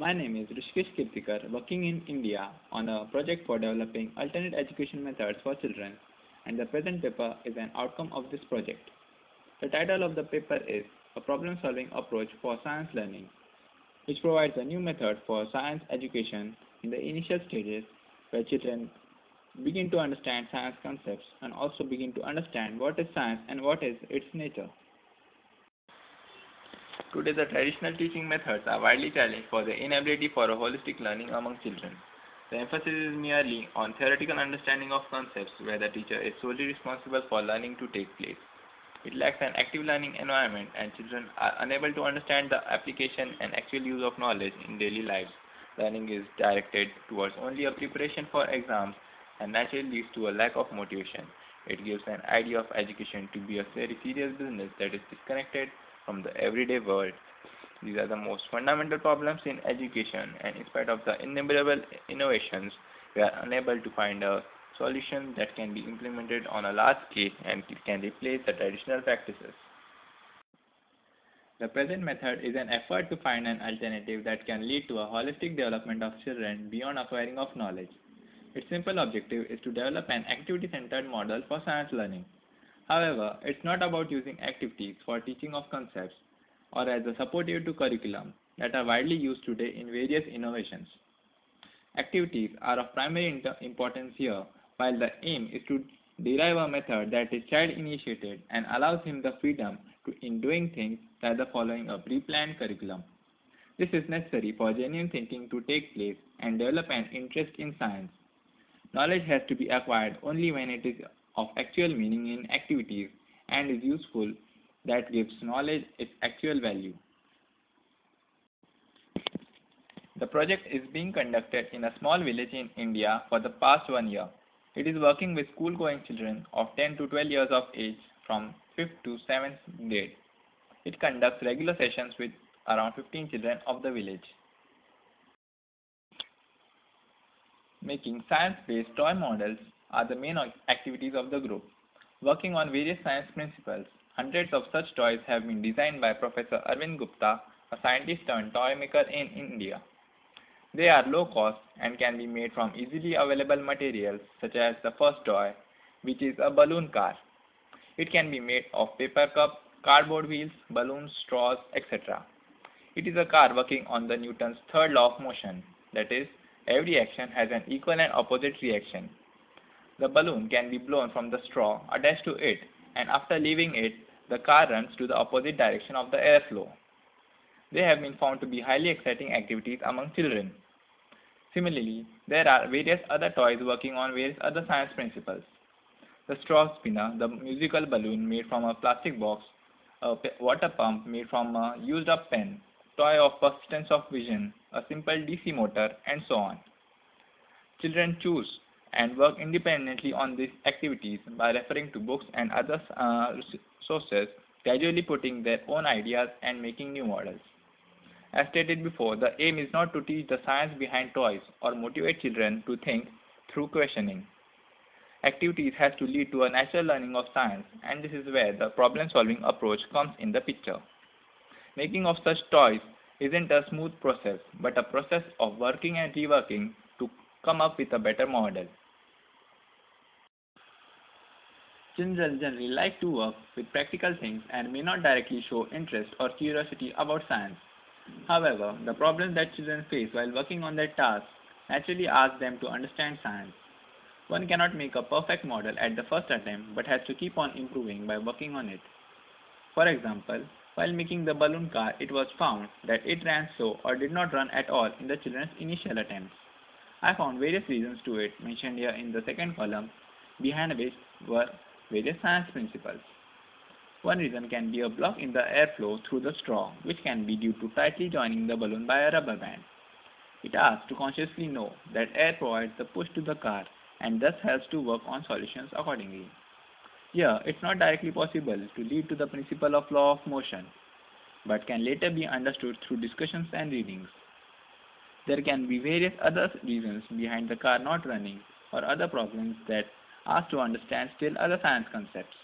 My name is Rushikesh Kirtikar, working in India on a project for developing alternate education methods for children, and the present paper is an outcome of this project. The title of the paper is A Problem Solving Approach for Science Learning, which provides a new method for science education in the initial stages where children begin to understand science concepts and also begin to understand what is science and what is its nature. Today, the traditional teaching methods are widely challenged for their inability for a holistic learning among children. The emphasis is merely on theoretical understanding of concepts where the teacher is solely responsible for learning to take place. It lacks an active learning environment and children are unable to understand the application and actual use of knowledge in daily lives. Learning is directed towards only a preparation for exams and naturally leads to a lack of motivation. It gives an idea of education to be a very serious business that is disconnected from the everyday world. These are the most fundamental problems in education, and in spite of the innumerable innovations, we are unable to find a solution that can be implemented on a large scale and can replace the traditional practices. The present method is an effort to find an alternative that can lead to a holistic development of children beyond acquiring of knowledge. Its simple objective is to develop an activity-centered model for science learning. However, it's not about using activities for teaching of concepts or as a supportive to curriculum that are widely used today in various innovations. Activities are of primary importance here, while the aim is to derive a method that is child-initiated and allows him the freedom to, in doing things rather following a pre-planned curriculum. This is necessary for genuine thinking to take place and develop an interest in science. Knowledge has to be acquired only when it is of actual meaning in activities and is useful that gives knowledge its actual value. The project is being conducted in a small village in India for the past one year. It is working with school-going children of 10 to 12 years of age from 5th to 7th grade. It conducts regular sessions with around 15 children of the village. Making science-based toy models are the main activities of the group. Working on various science principles, hundreds of such toys have been designed by Professor Arvind Gupta, a scientist and toy maker in India. They are low cost and can be made from easily available materials such as the first toy, which is a balloon car. It can be made of paper cup, cardboard wheels, balloons, straws, etc. It is a car working on the Newton's third law of motion, that is, every action has an equal and opposite reaction. The balloon can be blown from the straw attached to it and after leaving it, the car runs to the opposite direction of the airflow. They have been found to be highly exciting activities among children. Similarly, there are various other toys working on various other science principles. The straw spinner, the musical balloon made from a plastic box, a water pump made from a used up pen, toy of persistence of vision, a simple DC motor, and so on. Children choose and work independently on these activities by referring to books and other uh, sources, gradually putting their own ideas and making new models. As stated before, the aim is not to teach the science behind toys or motivate children to think through questioning. Activities has to lead to a natural learning of science and this is where the problem-solving approach comes in the picture. Making of such toys isn't a smooth process but a process of working and reworking to come up with a better model. Children generally like to work with practical things and may not directly show interest or curiosity about science. However, the problems that children face while working on their tasks naturally ask them to understand science. One cannot make a perfect model at the first attempt but has to keep on improving by working on it. For example, while making the balloon car, it was found that it ran slow or did not run at all in the children's initial attempts. I found various reasons to it mentioned here in the second column, behind which were various science principles. One reason can be a block in the airflow through the straw, which can be due to tightly joining the balloon by a rubber band. It asks to consciously know that air provides the push to the car and thus helps to work on solutions accordingly. Here, it's not directly possible to lead to the principle of law of motion, but can later be understood through discussions and readings. There can be various other reasons behind the car not running or other problems that ask to understand still other science concepts.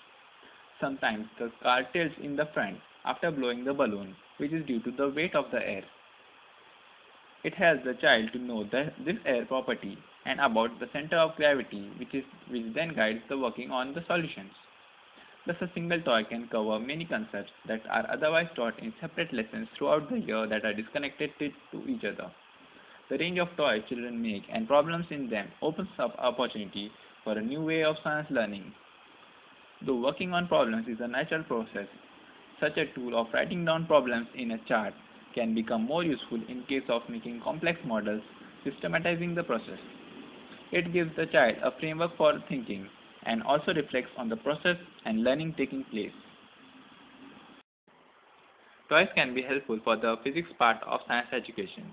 Sometimes the car tilts in the front after blowing the balloon, which is due to the weight of the air. It helps the child to know the, this air property and about the center of gravity which is which then guides the working on the solutions. Thus a single toy can cover many concepts that are otherwise taught in separate lessons throughout the year that are disconnected to each other. The range of toys children make and problems in them opens up opportunity for a new way of science learning. Though working on problems is a natural process, such a tool of writing down problems in a chart can become more useful in case of making complex models, systematizing the process. It gives the child a framework for thinking and also reflects on the process and learning taking place. Toys can be helpful for the physics part of science education.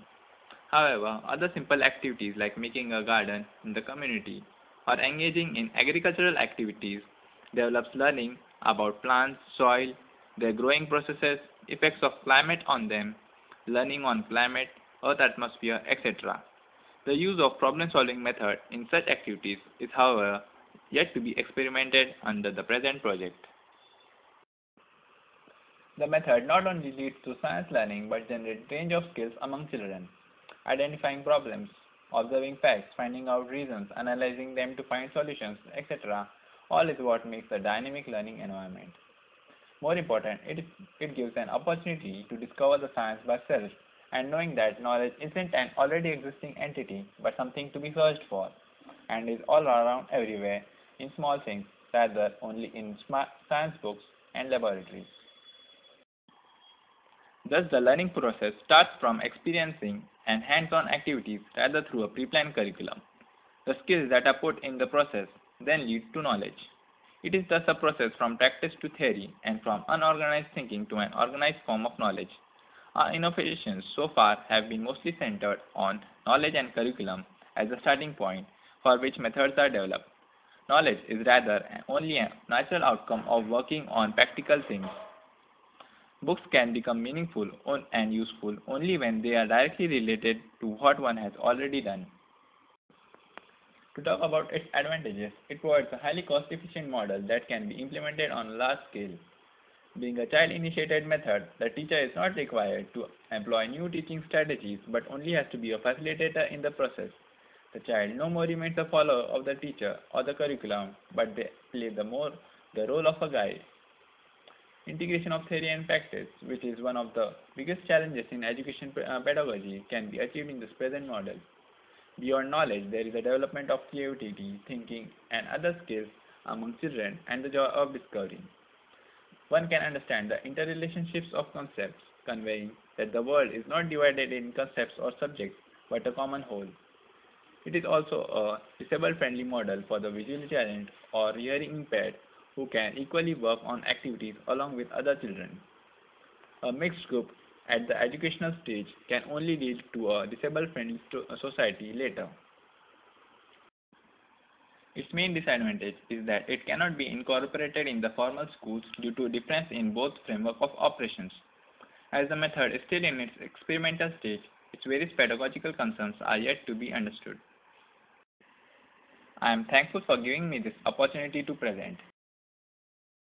However, other simple activities like making a garden in the community or engaging in agricultural activities develops learning about plants, soil, their growing processes, effects of climate on them, learning on climate, earth atmosphere, etc. The use of problem-solving method in such activities is however yet to be experimented under the present project. The method not only leads to science learning but generates range of skills among children, identifying problems, observing facts, finding out reasons, analyzing them to find solutions, etc. All is what makes a dynamic learning environment. More important, it, it gives an opportunity to discover the science by self and knowing that knowledge isn't an already existing entity but something to be searched for and is all around everywhere in small things rather only in science books and laboratories. Thus, the learning process starts from experiencing and hands-on activities rather through a pre-planned curriculum. The skills that are put in the process then lead to knowledge. It is thus a process from practice to theory and from unorganized thinking to an organized form of knowledge. Our innovations so far have been mostly centered on knowledge and curriculum as a starting point for which methods are developed. Knowledge is rather only a natural outcome of working on practical things. Books can become meaningful and useful only when they are directly related to what one has already done. To talk about its advantages, it provides a highly cost-efficient model that can be implemented on a large scale. Being a child-initiated method, the teacher is not required to employ new teaching strategies but only has to be a facilitator in the process. The child no more remains a follower of the teacher or the curriculum, but they play the more the role of a guide. Integration of theory and practice, which is one of the biggest challenges in education uh, pedagogy, can be achieved in this present model. Beyond knowledge, there is a development of creativity, thinking, and other skills among children and the joy of discovery. One can understand the interrelationships of concepts, conveying that the world is not divided in concepts or subjects, but a common whole. It is also a disabled-friendly model for the visually challenged or hearing impaired who can equally work on activities along with other children. A mixed group at the educational stage can only lead to a disabled-friendly uh, society later. Its main disadvantage is that it cannot be incorporated in the formal schools due to difference in both framework of operations. As the method is still in its experimental stage, its various pedagogical concerns are yet to be understood. I am thankful for giving me this opportunity to present.